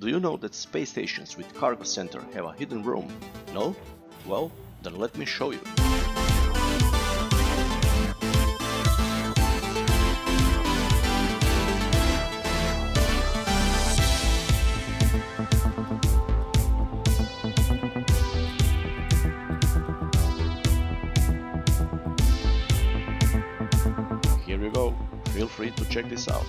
Do you know that space stations with cargo center have a hidden room? No? Well, then let me show you. Here you go. Feel free to check this out.